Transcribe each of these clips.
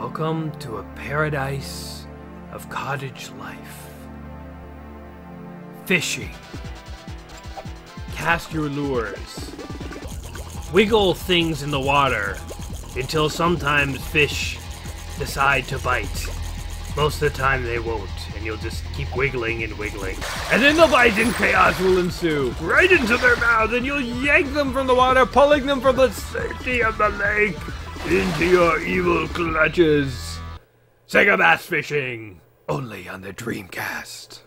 Welcome to a paradise of cottage life. Fishing. Cast your lures. Wiggle things in the water until sometimes fish decide to bite. Most of the time they won't, and you'll just keep wiggling and wiggling. And then the bite and chaos will ensue. Right into their mouth, and you'll yank them from the water, pulling them from the safety of the lake into your evil clutches. Sega Bass Fishing, only on the Dreamcast.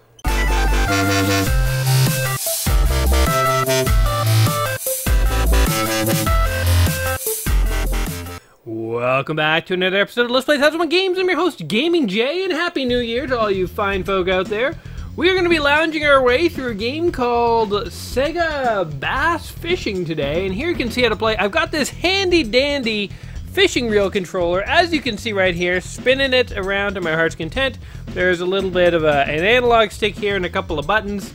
Welcome back to another episode of Let's Play Thousand One Games. I'm your host, Gaming Jay, and Happy New Year to all you fine folk out there. We are going to be lounging our way through a game called Sega Bass Fishing today, and here you can see how to play. I've got this handy dandy fishing reel controller, as you can see right here, spinning it around to my heart's content. There's a little bit of a, an analog stick here and a couple of buttons.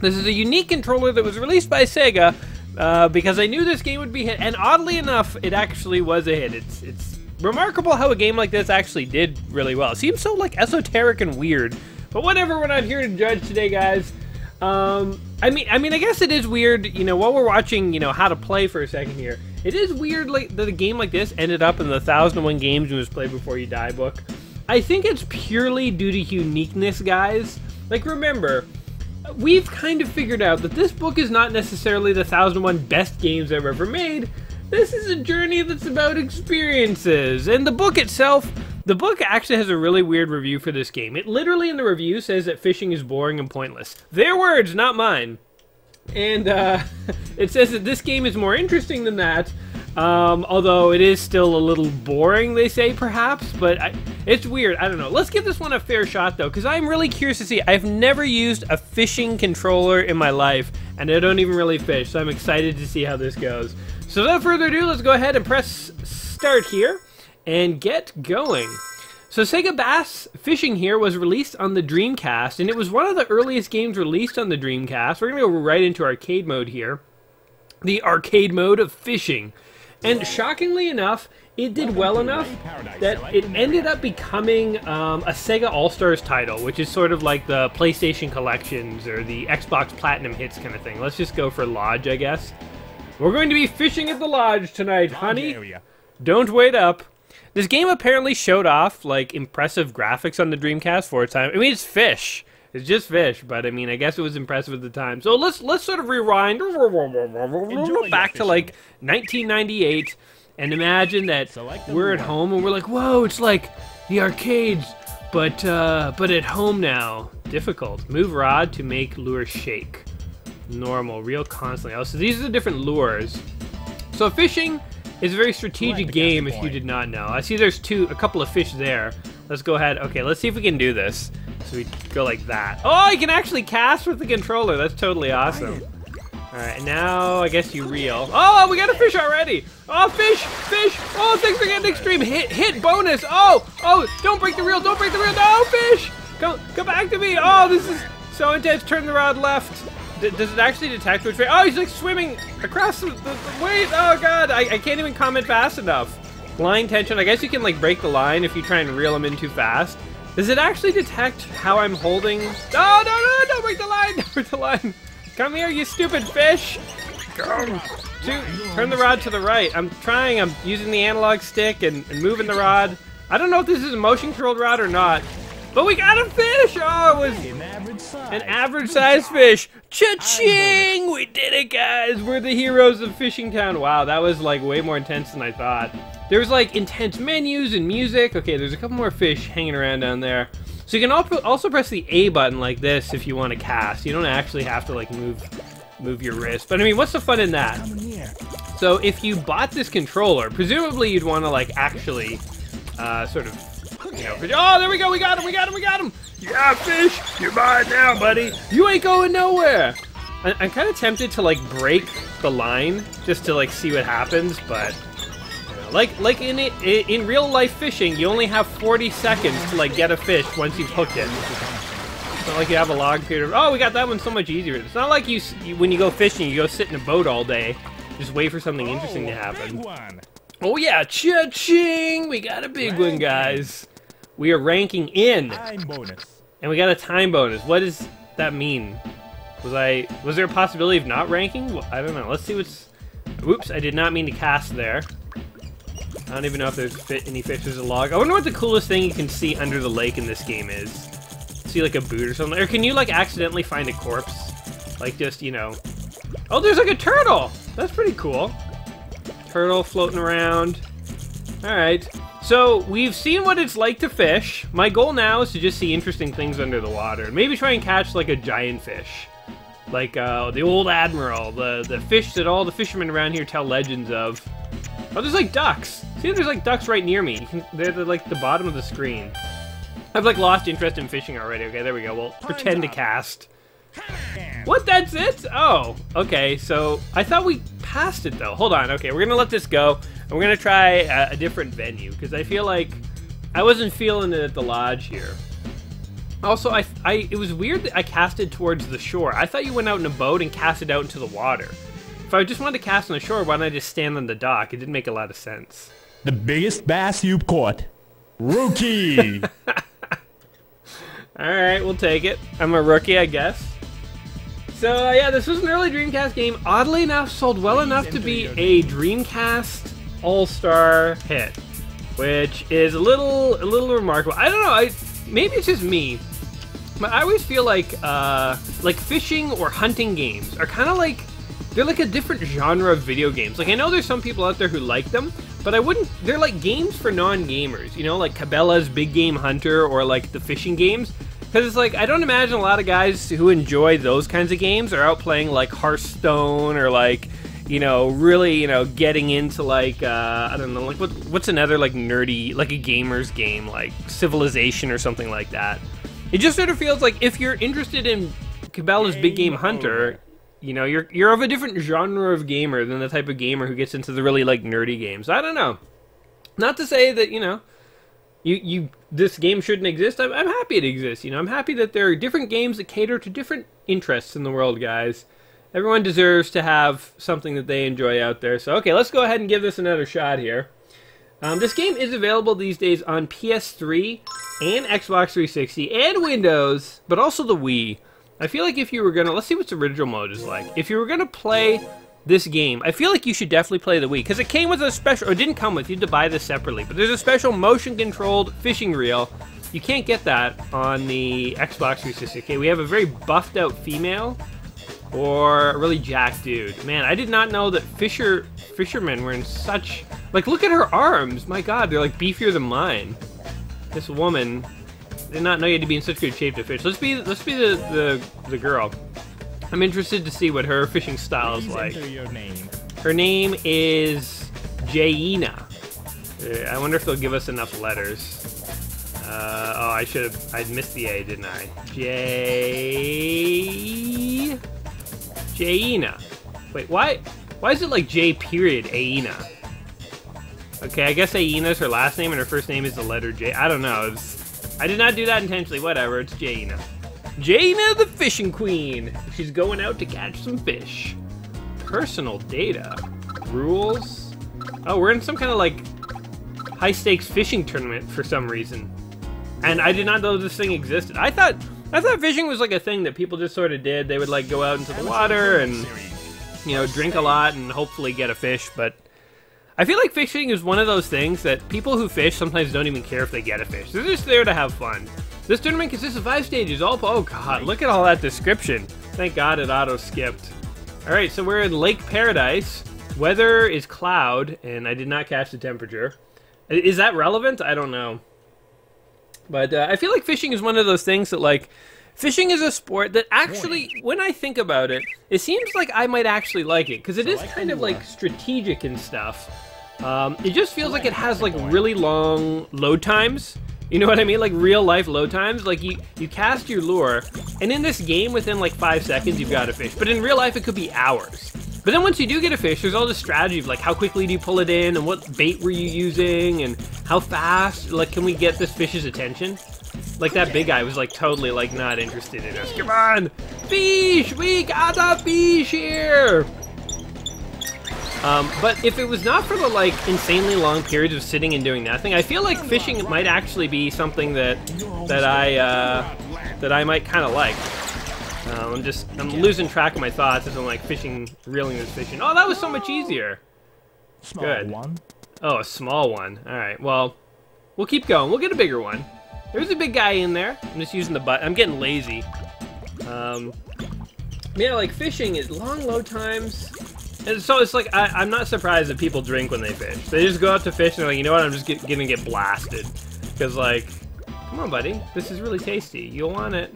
This is a unique controller that was released by Sega uh, because I knew this game would be hit, and oddly enough, it actually was a hit. It's it's remarkable how a game like this actually did really well. It seems so like esoteric and weird, but whatever. We're not here to judge today, guys. Um, I mean, I mean, I guess it is weird. You know, while we're watching, you know, how to play for a second here, it is weird like that a game like this ended up in the thousand and one games you must play before you die book. I think it's purely due to uniqueness, guys. Like, remember, we've kind of figured out that this book is not necessarily the 1001 best games I've ever made. This is a journey that's about experiences. And the book itself, the book actually has a really weird review for this game. It literally in the review says that fishing is boring and pointless. Their words, not mine. And uh, it says that this game is more interesting than that, um, although it is still a little boring, they say, perhaps, but I, it's weird. I don't know. Let's give this one a fair shot, though, because I'm really curious to see. I've never used a fishing controller in my life, and I don't even really fish, so I'm excited to see how this goes. So without further ado, let's go ahead and press start here and get going. So Sega Bass Fishing here was released on the Dreamcast, and it was one of the earliest games released on the Dreamcast. We're going to go right into arcade mode here. The arcade mode of fishing. And shockingly enough, it did well enough that it ended up becoming um, a Sega All-Stars title, which is sort of like the PlayStation Collections or the Xbox Platinum Hits kind of thing. Let's just go for Lodge, I guess. We're going to be fishing at the Lodge tonight, honey. Don't wait up. This game apparently showed off, like, impressive graphics on the Dreamcast for its time. I mean, it's fish. It's just fish, but I mean, I guess it was impressive at the time. So let's let's sort of rewind back to like 1998 and imagine that we're at home and we're like, whoa, it's like the arcades, but uh, but at home now. Difficult. Move rod to make lure shake. Normal, reel constantly. Oh, so these are the different lures. So fishing is a very strategic game if you did not know. I see there's two, a couple of fish there. Let's go ahead. Okay, let's see if we can do this. So we go like that. Oh, you can actually cast with the controller. That's totally awesome. All right, now I guess you reel. Oh, we got a fish already. Oh, fish, fish. Oh, things are getting extreme. Hit, hit, bonus. Oh, oh, don't break the reel. Don't break the reel. No, fish. Come, come back to me. Oh, this is so intense. Turn the rod left. D does it actually detect which way? Oh, he's like swimming across the, the, the. Oh God, I, I can't even comment fast enough. Line tension. I guess you can like break the line if you try and reel him in too fast. Does it actually detect how I'm holding? Oh, no, no, no, don't break the line, don't break the line. Come here, you stupid fish. Go. turn the rod to the right. I'm trying, I'm using the analog stick and, and moving the rod. I don't know if this is a motion controlled rod or not, but we got a fish. Oh, it was an average size, fish. Cha-ching, we did it, guys. We're the heroes of Fishing Town. Wow, that was like way more intense than I thought. There's like intense menus and music. Okay, there's a couple more fish hanging around down there. So you can also press the A button like this if you want to cast. You don't actually have to like move move your wrist. But I mean, what's the fun in that? So if you bought this controller, presumably you'd want to like actually uh, sort of, you know, oh, there we go, we got him, we got him, we got him. Yeah, fish, you're mine now, buddy. You ain't going nowhere. I I'm kind of tempted to like break the line just to like see what happens, but like like in it in real life fishing, you only have 40 seconds to like get a fish once you've hooked it. It's not like you have a log period. Of, oh, we got that one so much easier. It's not like you, you when you go fishing, you go sit in a boat all day, just wait for something interesting to happen. Oh yeah, cha-ching! We got a big ranking. one, guys. We are ranking in. Time bonus. And we got a time bonus. What does that mean? Was I was there a possibility of not ranking? Well, I don't know. Let's see what's. Whoops! I did not mean to cast there. I don't even know if there's any fishes in log. I wonder what the coolest thing you can see under the lake in this game is. See like a boot or something, or can you like accidentally find a corpse? Like just you know. Oh, there's like a turtle. That's pretty cool. Turtle floating around. All right. So, we've seen what it's like to fish. My goal now is to just see interesting things under the water. Maybe try and catch, like, a giant fish. Like, uh, the old Admiral. The, the fish that all the fishermen around here tell legends of. Oh, there's, like, ducks. See, there's, like, ducks right near me. Can, they're, the, like, the bottom of the screen. I've, like, lost interest in fishing already. Okay, there we go. We'll pretend to cast. What? That's it? Oh, okay. So, I thought we passed it, though. Hold on. Okay, we're gonna let this go. And we're gonna try a, a different venue because I feel like I wasn't feeling it at the lodge here. Also, I, I it was weird that I casted towards the shore. I thought you went out in a boat and casted out into the water. If I just wanted to cast on the shore, why don't I just stand on the dock? It didn't make a lot of sense. The biggest bass you've caught. Rookie! Alright, we'll take it. I'm a rookie, I guess. So, uh, yeah, this was an early Dreamcast game. Oddly enough, sold well Please enough to be a Dreamcast all-star hit, which is a little a little remarkable. I don't know. I maybe it's just me, but I always feel like uh, like fishing or hunting games are kind of like they're like a different genre of video games. Like I know there's some people out there who like them, but I wouldn't. They're like games for non-gamers. You know, like Cabela's Big Game Hunter or like the fishing games. Because it's like, I don't imagine a lot of guys who enjoy those kinds of games are out playing like Hearthstone or like you know, really, you know, getting into like uh, I don't know, like what what's another like nerdy like a gamer's game like Civilization or something like that. It just sort of feels like if you're interested in Cabela's Big Game Hunter, you know, you're you're of a different genre of gamer than the type of gamer who gets into the really like nerdy games. I don't know. Not to say that you know, you you this game shouldn't exist. I'm I'm happy it exists. You know, I'm happy that there are different games that cater to different interests in the world, guys. Everyone deserves to have something that they enjoy out there. So, okay, let's go ahead and give this another shot here. Um, this game is available these days on PS3 and Xbox 360 and Windows, but also the Wii. I feel like if you were gonna, let's see what the original mode is like. If you were gonna play this game, I feel like you should definitely play the Wii because it came with a special, or didn't come with. You had to buy this separately, but there's a special motion-controlled fishing reel. You can't get that on the Xbox 360. Okay, we have a very buffed-out female or a really jacked dude. Man, I did not know that fisher fishermen were in such like look at her arms. My god, they're like beefier than mine. This woman did not know you had to be in such good shape to fish. Let's be let's be the the, the girl. I'm interested to see what her fishing style is like. Name. Her name is Jaina. Uh, I wonder if they'll give us enough letters. Uh, oh, I should have. I missed the A, didn't I? J. Jaina. Wait, why? Why is it like J period Aina? Okay, I guess Aina is her last name and her first name is the letter J. I don't know. I did not do that intentionally. Whatever. It's Jaina. Jaina the fishing queen. She's going out to catch some fish. Personal data. Rules. Oh, we're in some kind of like high stakes fishing tournament for some reason. And I did not know this thing existed. I thought I thought fishing was like a thing that people just sort of did. They would like go out into the water and you know drink a lot and hopefully get a fish. But I feel like fishing is one of those things that people who fish sometimes don't even care if they get a fish. They're just there to have fun. This tournament consists of five stages. All oh god, look at all that description. Thank God it auto skipped. All right, so we're in Lake Paradise. Weather is cloud, and I did not catch the temperature. Is that relevant? I don't know. But uh, I feel like fishing is one of those things that, like, fishing is a sport that actually, when I think about it, it seems like I might actually like it because it so is kind of like strategic and stuff. Um, it just feels like it has like really long load times. You know what I mean? Like real life load times. Like you, you cast your lure, and in this game, within like five seconds, you've got a fish. But in real life, it could be hours. But then once you do get a fish, there's all this strategy of like how quickly do you pull it in and what bait were you using and how fast, like can we get this fish's attention? Like that big guy was like totally like not interested in us. Come on, fish, we got a fish here. Um, but if it was not for the like insanely long periods of sitting and doing nothing, I feel like fishing might actually be something that that I uh, that I might kind of like. Um, I'm just I'm losing track of my thoughts as I'm like fishing, reeling this fishing. Oh, that was so much easier. Small Good. one. Oh, a small one. All right. Well, we'll keep going. We'll get a bigger one. There's a big guy in there. I'm just using the butt. I'm getting lazy. Um, yeah, like fishing is long load times. And so it's like, I, I'm not surprised that people drink when they fish. They just go out to fish and they're like, you know what, I'm just get, gonna get blasted. Because like, come on buddy, this is really tasty. You'll want it.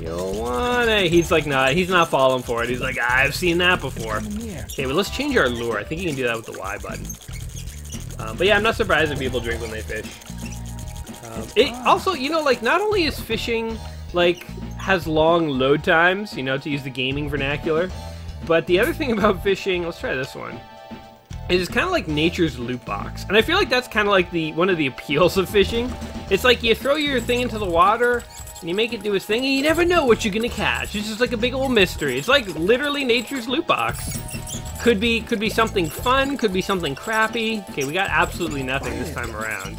You'll want it. He's like, nah, he's not falling for it. He's like, I've seen that before. Okay, but let's change our lure. I think you can do that with the Y button. Um, but yeah, I'm not surprised that people drink when they fish. Um, it also, you know, like not only is fishing like has long load times, you know, to use the gaming vernacular, but the other thing about fishing, let's try this one, is it's kind of like nature's loot box, and I feel like that's kind of like the one of the appeals of fishing. It's like you throw your thing into the water. And you make it do its thing, and you never know what you're gonna catch. It's just like a big old mystery. It's like literally nature's loot box. Could be could be something fun, could be something crappy. Okay, we got absolutely nothing this time around.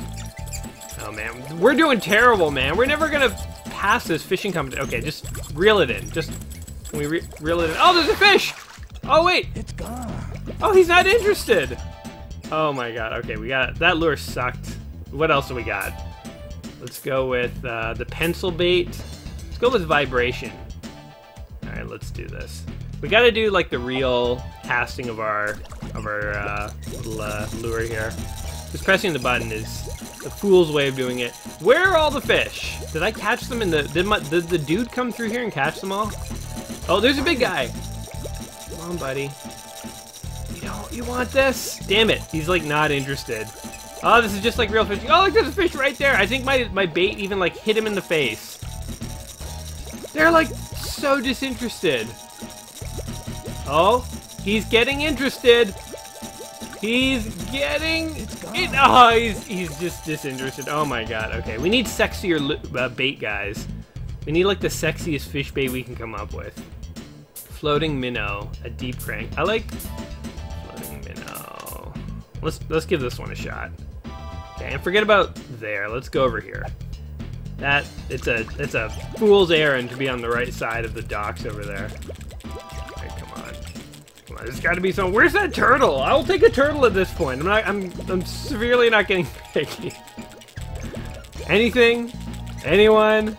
Oh man, we're doing terrible, man. We're never gonna pass this fishing competition. Okay, just reel it in. Just can we re reel it in? Oh, there's a fish. Oh wait. It's gone. Oh, he's not interested. Oh my god. Okay, we got that lure sucked. What else do we got? Let's go with uh, the pencil bait. Let's go with vibration. All right, let's do this. We got to do like the real casting of our of our uh, little uh, lure here. Just pressing the button is the fool's way of doing it. Where are all the fish? Did I catch them in the? Did my did the dude come through here and catch them all? Oh, there's a big guy. Come on, buddy. You know, you want this? Damn it, he's like not interested. Oh, this is just like real fishing. Oh, look, there's a fish right there. I think my my bait even like hit him in the face. They're like so disinterested. Oh, he's getting interested. He's getting it. Oh, he's he's just disinterested. Oh my god. Okay, we need sexier uh, bait, guys. We need like the sexiest fish bait we can come up with. Floating minnow, a deep crank. I like floating minnow. Let's let's give this one a shot. Okay, and forget about there. Let's go over here. That it's a it's a fool's errand to be on the right side of the docks over there. Okay, come on, come on. There's got to be some. Where's that turtle? I will take a turtle at this point. I'm not. I'm I'm severely not getting picky. Anything? Anyone?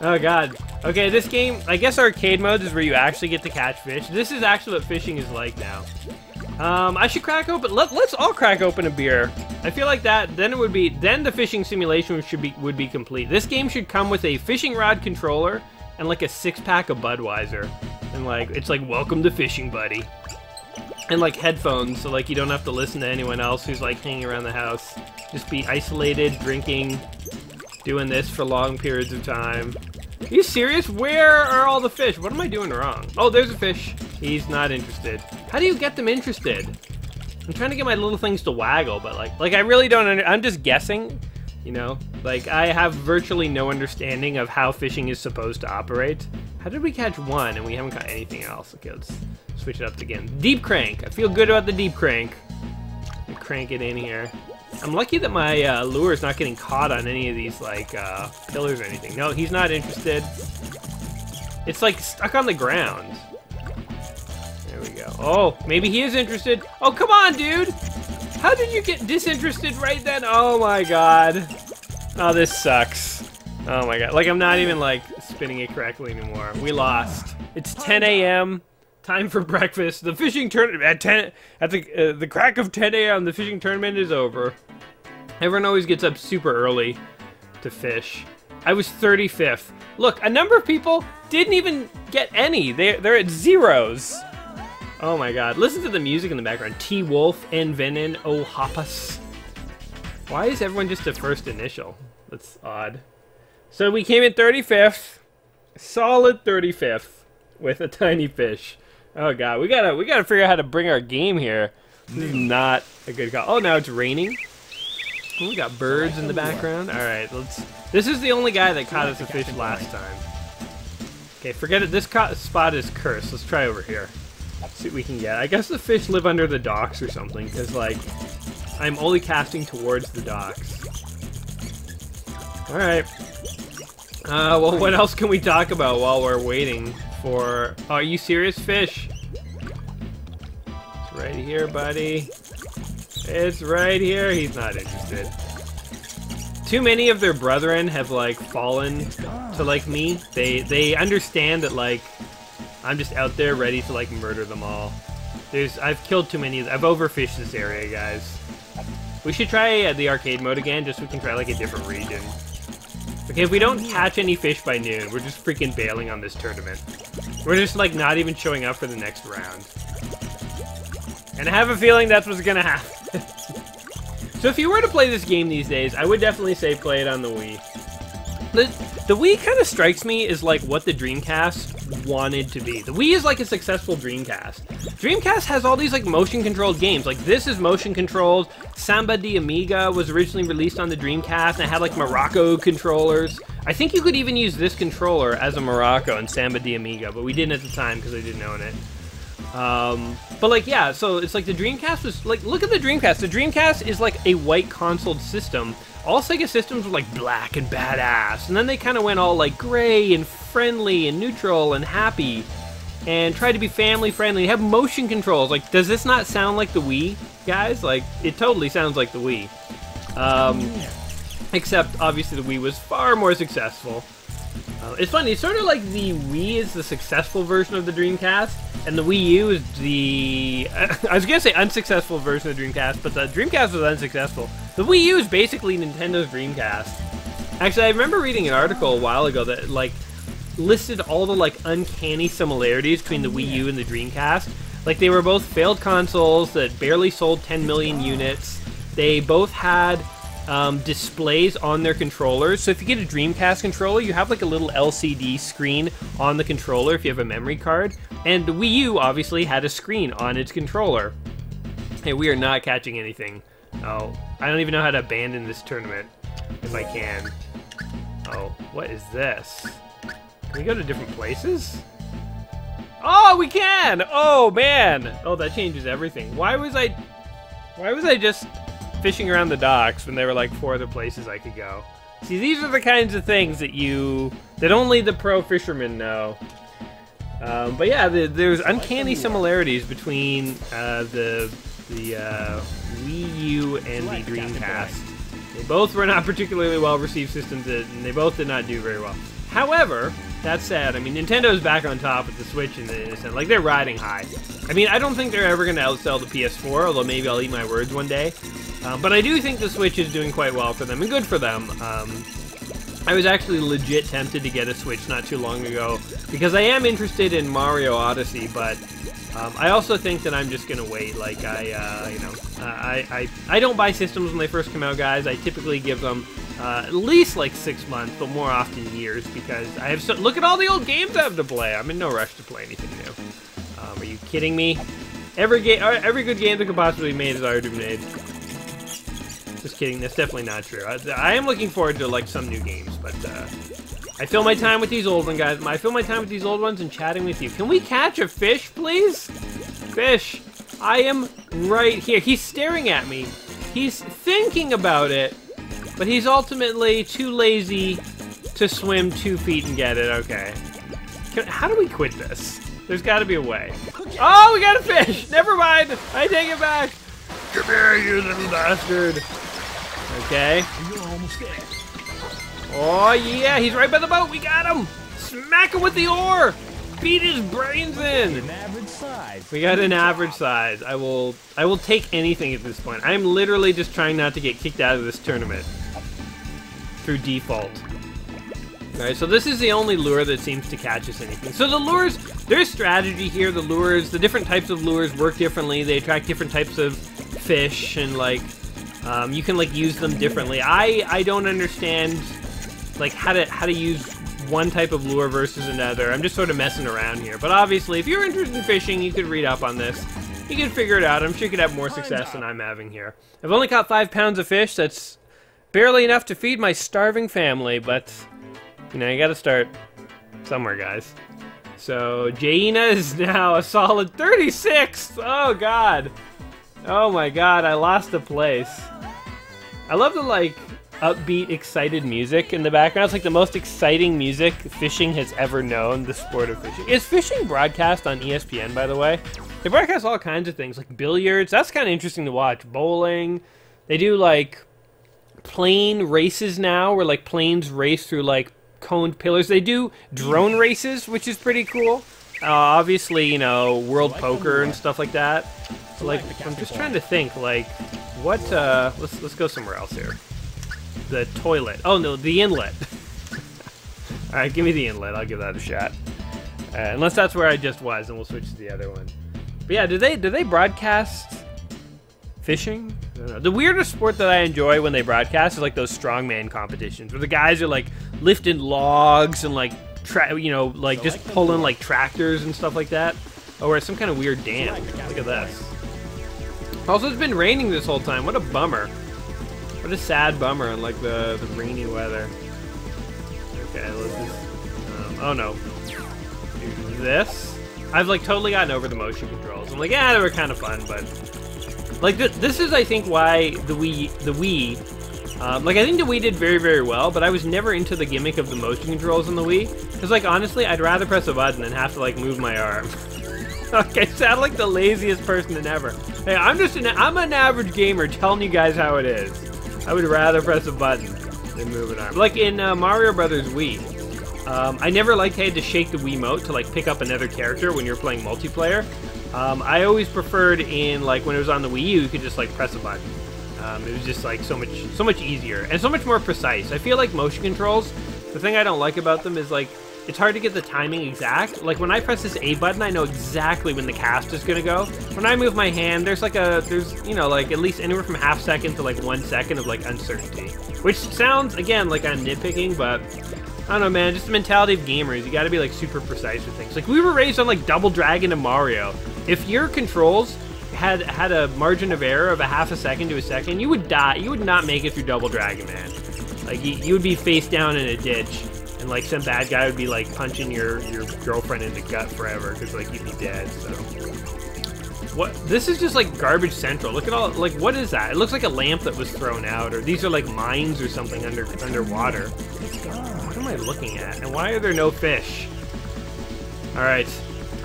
Oh god. Okay, this game, I guess arcade modes is where you actually get to catch fish. This is actually what fishing is like now. Um, I should crack open. Let, let's all crack open a beer. I feel like that. Then it would be. Then the fishing simulation should be would be complete. This game should come with a fishing rod controller and like a six pack of Budweiser, and like it's like welcome to fishing, buddy, and like headphones so like you don't have to listen to anyone else who's like hanging around the house. Just be isolated, drinking, doing this for long periods of time. Are you serious? Where are all the fish? What am I doing wrong? Oh, there's a fish. He's not interested. How do you get them interested? I'm trying to get my little things to waggle, but like, like I really don't. Under I'm just guessing. You know, like I have virtually no understanding of how fishing is supposed to operate. How did we catch one and we haven't caught anything else? Okay, let's switch it up again. Deep crank. I feel good about the deep crank. Crank it in here. I'm lucky that my uh, lure is not getting caught on any of these like uh, pillars or anything. No, he's not interested. It's like stuck on the ground. There we go. Oh, maybe he is interested. Oh, come on, dude. How did you get disinterested right then? Oh my god. Oh, this sucks. Oh my god. Like, I'm not even like spinning it correctly anymore. We lost. It's 10 a.m. Time for breakfast. The fishing tournament at 10 at the uh, the crack of 10 a.m. The fishing tournament is over. Everyone always gets up super early to fish. I was 35th. Look, a number of people didn't even get any. They they're at zeros. Oh my god. Listen to the music in the background. T Wolf, and Venom, O Hoppus. Why is everyone just a first initial? That's odd. So we came in 35th. Solid 35th with a tiny fish. Oh god, we gotta we gotta figure out how to bring our game here. This is not a good call. Oh, now it's raining. Oh, we got birds in the background. All right, let's. This is the only guy that caught us a fish last time. Okay, forget it. This spot is cursed. Let's try over here. see what we can get. I guess the fish live under the docks or something, because, like, I'm only casting towards the docks. Alright. Uh, well, what else can we talk about while we're waiting for... Oh, are you serious, fish? It's right here, buddy. It's right here. He's not interested. Too many of their brethren have, like, fallen to, like, me. They, they understand that, like, I'm just out there ready to, like, murder them all. There's... I've killed too many... I've overfished this area, guys. We should try uh, the arcade mode again, just so we can try, like, a different region. Okay, if we don't catch any fish by noon, we're just freaking bailing on this tournament. We're just, like, not even showing up for the next round. And I have a feeling that's what's gonna happen. so if you were to play this game these days, I would definitely say play it on the Wii. The, the Wii kind of strikes me as like what the Dreamcast wanted to be. The Wii is like a successful Dreamcast. Dreamcast has all these like motion controlled games. Like this is motion controlled. Samba de Amigo was originally released on the Dreamcast and it had like maraca controllers. I think you could even use this controller as a maraca in Samba de Amigo, but we didn't at the time because I didn't own it. Um, but like, yeah, so it's like the Dreamcast was like, look at the Dreamcast. The Dreamcast is like a white console system. All Sega systems were like black and badass, and then they kind of went all like gray and friendly and neutral and happy, and tried to be family friendly. Have motion controls. Like, does this not sound like the Wii, guys? Like, it totally sounds like the Wii. Um, except obviously the Wii was far more successful. Uh, it's funny, it's sort of like the Wii is the successful version of the Dreamcast, and the Wii U is the... I was gonna say unsuccessful version of the Dreamcast, but the Dreamcast was unsuccessful. The Wii U is basically Nintendo's Dreamcast. Actually, I remember reading an article a while ago that, like, listed all the, like, uncanny similarities between the Wii U and the Dreamcast. Like, they were both failed consoles that barely sold 10 million units. They both had um, displays on their controllers. So if you get a Dreamcast controller, you have like a little LCD screen on the controller if you have a memory card. And the Wii U obviously had a screen on its controller. Hey, we are not catching anything. Oh, I don't even know how to abandon this tournament. If I can. Oh, what is this? Can we go to different places? Oh, we can! Oh, man! Oh, that changes everything. Why was I... Why was I just fishing around the docks when there were like four other places I could go. See, these are the kinds of things that you that only the pro fishermen know. Um, but yeah, the, there's uncanny similarities between uh, the the uh, Wii U and the Dreamcast. They both were not particularly well received systems, and they both did not do very well. However, that said, I mean, Nintendo's back on top with the Switch and the. Like, they're riding high. I mean, I don't think they're ever going to outsell the PS4, although maybe I'll eat my words one day. Um, but I do think the Switch is doing quite well for them, and good for them. Um, I was actually legit tempted to get a Switch not too long ago, because I am interested in Mario Odyssey, but um, I also think that I'm just gonna wait. Like I, uh, you know, I, I, I don't buy systems when they first come out, guys. I typically give them uh, at least like six months, but more often years, because I have so look at all the old games I have to play. I'm in no rush to play anything new. Um, are you kidding me? Every game, uh, every good game that could possibly be made is already made. Just kidding. That's definitely not true. I, I, am looking forward to like some new games, but uh, I fill my time with these old ones, guys. I fill my time with these old ones and chatting with you. Can we catch a fish, please? Fish. I am right here. He's staring at me. He's thinking about it, but he's ultimately too lazy to swim two feet and get it. Okay. Can, how do we quit this? There's got to be a way. Oh, we got a fish! Never mind! I take it back! Come here, you little bastard! Okay. You're almost there. Oh, yeah, he's right by the boat. We got him. Smack him with the oar. Beat his brains in. An average size. We got an average size. I will I will take anything at this point. I'm literally just trying not to get kicked out of this tournament through default. Alright, so this is the only lure that seems to catch us anything. So the lures, there's strategy here. The lures, the different types of lures work differently. They attract different types of fish and like um, you can like use them differently. I I don't understand like how to how to use one type of lure versus another. I'm just sort of messing around here. But obviously, if you're interested in fishing, you could read up on this. You can figure it out. I'm sure you could have more success than I'm having here. I've only caught five pounds of fish. That's barely enough to feed my starving family, but you know, you gotta start somewhere, guys. So Jaina is now a solid 36. Oh god. Oh my god, I lost a place. I love the like upbeat, excited music in the background. It's like the most exciting music fishing has ever known, the sport of fishing. Is fishing broadcast on ESPN, by the way? They broadcast all kinds of things, like billiards. That's kind of interesting to watch. Bowling. They do like plane races now, where like planes race through like coned pillars. They do drone races, which is pretty cool. Uh, obviously, you know, world poker and stuff like that. So, like, I'm just trying to think, like, what? Uh, let's let's go somewhere else here. The toilet. Oh no, the inlet. All right, give me the inlet. I'll give that a shot. Uh, unless that's where I just was, and we'll switch to the other one. But yeah, do they do they broadcast fishing? The weirdest sport that I enjoy when they broadcast is like those strongman competitions where the guys are like lifting logs and like you know like just pulling like tractors and stuff like that. Oh, we're at some kind of weird dam. Look at this. Also, it's been raining this whole time. What a bummer. What a sad bummer on like the, the rainy weather. Okay, let's just. Um, oh no. Do this. I've like totally gotten over the motion controls. I'm like, yeah, they were kind of fun, but like th this is, I think, why the Wii, the Wii, um, like I think the Wii did very, very well, but I was never into the gimmick of the motion controls in the Wii. Because like honestly, I'd rather press a button than have to like move my arm. okay, sound like the laziest person ever. Hey, I'm just an I'm an average gamer telling you guys how it is. I would rather press a button than move an arm. Like in uh, Mario Brothers Wii, um, I never liked had to shake the Wiimote to like pick up another character when you're playing multiplayer. Um, I always preferred in like when it was on the Wii U, you could just like press a button. Um, it was just like so much so much easier and so much more precise. I feel like motion controls. The thing I don't like about them is like it's hard to get the timing exact. Like when I press this A button, I know exactly when the cast is gonna go. When I move my hand, there's like a there's you know like at least anywhere from half second to like one second of like uncertainty, which sounds again like I'm nitpicking, but I don't know, man. Just the mentality of gamers. You got to be like super precise with things. Like we were raised on like Double Dragon and Mario. If your controls had had a margin of error of a half a second to a second, you would die. You would not make it through Double Dragon, man. Like you, you would be face down in a ditch, and like some bad guy would be like punching your your girlfriend in the gut forever because like you'd be dead. So. What? This is just like garbage central. Look at all. Like, what is that? It looks like a lamp that was thrown out, or these are like mines or something under underwater. What am I looking at? And why are there no fish? All right.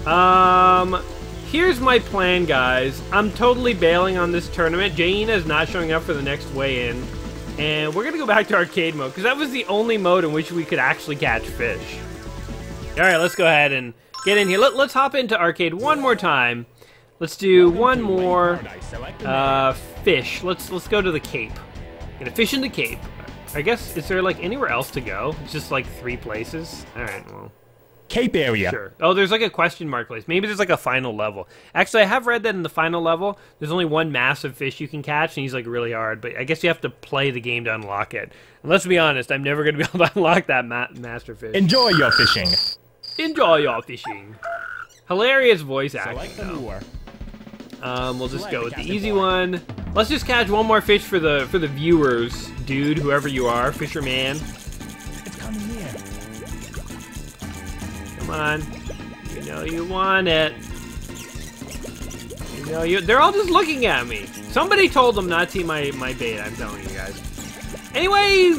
Um, here's my plan, guys. I'm totally bailing on this tournament. Jaina is not showing up for the next weigh-in, and we're gonna go back to arcade mode because that was the only mode in which we could actually catch fish. All right, let's go ahead and get in here. Let, let's hop into arcade one more time. Let's do one more uh, fish. Let's let's go to the Cape. Gonna fish in the Cape. I guess is there like anywhere else to go? It's just like three places. All right, well. Cape area. Sure. Oh, there's like a question mark place. Maybe there's like a final level. Actually, I have read that in the final level, there's only one massive fish you can catch, and he's like really hard. But I guess you have to play the game to unlock it. And let's be honest, I'm never gonna be able to unlock that ma master fish. Enjoy your fishing. Enjoy your fishing. Hilarious voice acting. Select. Um, we'll just go with the easy one. Let's just catch one more fish for the for the viewers, dude, whoever you are, fisherman. Come on, you know you want it. You know you. They're all just looking at me. Somebody told them not to eat my my bait. I'm telling you guys. Anyway,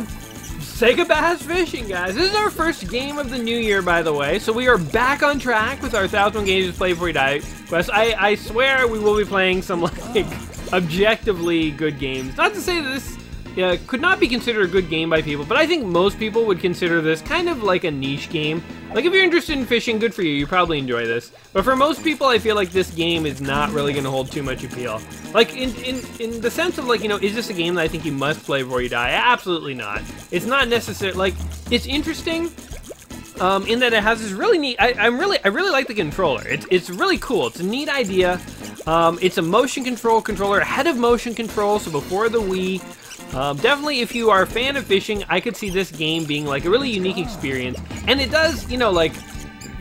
Sega Bass Fishing, guys. This is our first game of the new year, by the way. So we are back on track with our Thousand Games to Play Before You Die quest. I, I swear we will be playing some, like, objectively good games. Not to say that this yeah, could not be considered a good game by people, but I think most people would consider this kind of like a niche game. Like, if you're interested in fishing, good for you. You probably enjoy this. But for most people, I feel like this game is not really going to hold too much appeal. Like, in, in, in the sense of, like, you know, is this a game that I think you must play before you die? Absolutely not. It's not necessary. Like, it's interesting, um, in that it has this really neat. I, I'm really, I really like the controller. It's, it's really cool. It's a neat idea. Um, it's a motion control controller ahead of motion control, so before the Wii. Um, definitely, if you are a fan of fishing, I could see this game being like a really unique experience. And it does, you know, like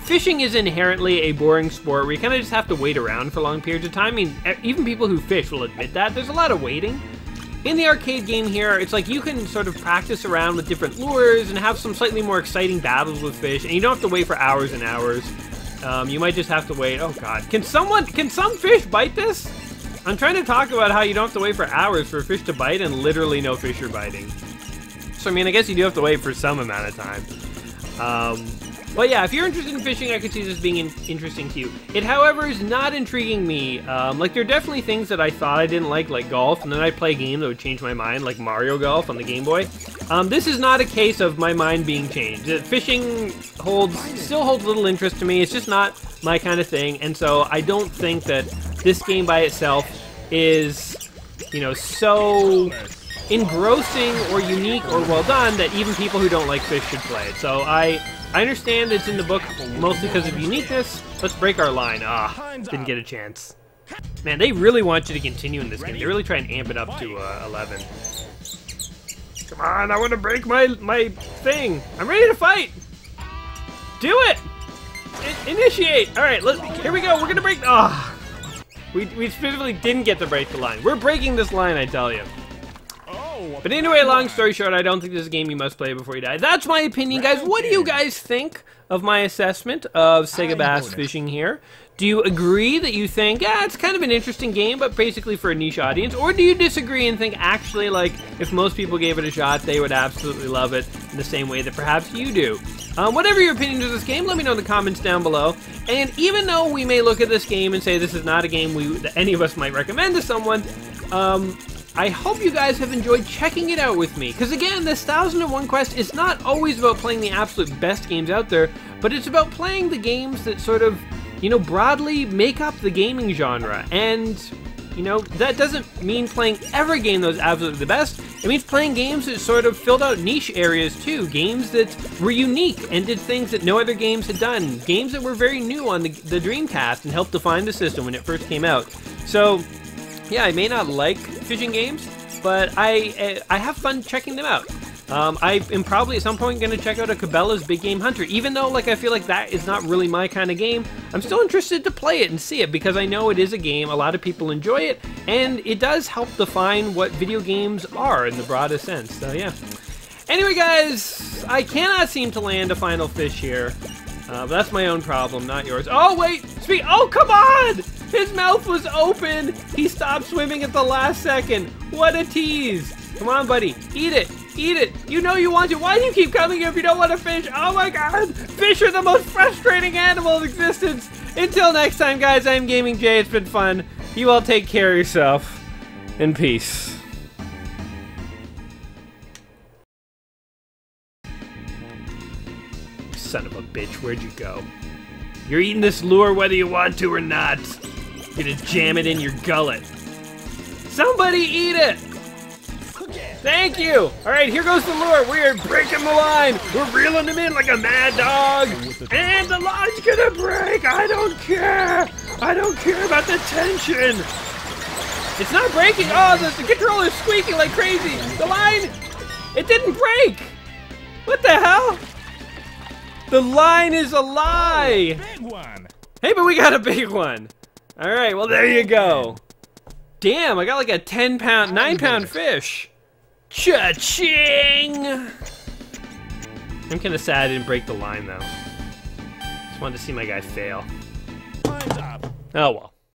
fishing is inherently a boring sport where you kind of just have to wait around for long periods of time. I mean, even people who fish will admit that. There's a lot of waiting. In the arcade game here, it's like you can sort of practice around with different lures and have some slightly more exciting battles with fish, and you don't have to wait for hours and hours. Um, you might just have to wait. Oh god, can someone, can some fish bite this? I'm trying to talk about how you don't have to wait for hours for a fish to bite and literally no fish are biting. So I mean, I guess you do have to wait for some amount of time. Um, but yeah, if you're interested in fishing, I could see this being in interesting to you. It, however, is not intriguing me. Um, like, there are definitely things that I thought I didn't like, like golf, and then I'd play a game that would change my mind, like Mario Golf on the Game Boy. Um, this is not a case of my mind being changed. Uh, fishing holds still holds little interest to me. It's just not my kind of thing, and so I don't think that this game by itself is, you know, so engrossing or unique or well done that even people who don't like fish should play it. So I I understand it's in the book mostly because of uniqueness. Let's break our line. Ah, didn't get a chance. Man, they really want you to continue in this game. They really try and amp it up to uh, 11. Come on, I want to break my my thing. I'm ready to fight. Do it. I initiate. All right, let here we go. We're gonna break. Ah, we we specifically didn't get to break the line. We're breaking this line, I tell you. But anyway, long story short, I don't think this is a game you must play before you die. That's my opinion, guys. What do you guys think of my assessment of Sega Bass Fishing here? Do you agree that you think, yeah, it's kind of an interesting game, but basically for a niche audience? Or do you disagree and think, actually, like, if most people gave it a shot, they would absolutely love it in the same way that perhaps you do? Um, whatever your opinion of this game, let me know in the comments down below. And even though we may look at this game and say this is not a game we that any of us might recommend to someone, um, I hope you guys have enjoyed checking it out with me, because again, this 1001 Quest is not always about playing the absolute best games out there, but it's about playing the games that sort of, you know, broadly make up the gaming genre, and, you know, that doesn't mean playing every game that was absolutely the best, it means playing games that sort of filled out niche areas too, games that were unique and did things that no other games had done, games that were very new on the, the Dreamcast and helped define the system when it first came out. So, yeah, I may not like fishing games, but I I have fun checking them out. Um, I am probably at some point going to check out a Cabela's Big Game Hunter, even though like I feel like that is not really my kind of game. I'm still interested to play it and see it because I know it is a game. A lot of people enjoy it, and it does help define what video games are in the broadest sense. So yeah. Anyway, guys, I cannot seem to land a final fish here. Uh, that's my own problem, not yours. Oh, wait! Speak- Oh, come on! His mouth was open! He stopped swimming at the last second. What a tease! Come on, buddy. Eat it. Eat it. You know you want to. Why do you keep coming here if you don't want to fish? Oh my god! Fish are the most frustrating animal in existence! Until next time, guys, I'm Gaming Jay. It's been fun. You all take care of yourself. In peace. Son of a bitch, where'd you go? You're eating this lure whether you want to or not. You're gonna jam it in your gullet. Somebody eat it! Thank you! Alright, here goes the lure. We're breaking the line. We're reeling him in like a mad dog. And the line's gonna break! I don't care! I don't care about the tension! It's not breaking! Oh, the, the controller's squeaking like crazy! The line! It didn't break! What the hell? The line is a lie! Oh, big one. Hey, but we got a big one. All right, well, there you go. Damn, I got like a 10 pound, 9 pound fish. Cha-ching! I'm kind of sad I didn't break the line, though. Just wanted to see my guy fail. Oh, well.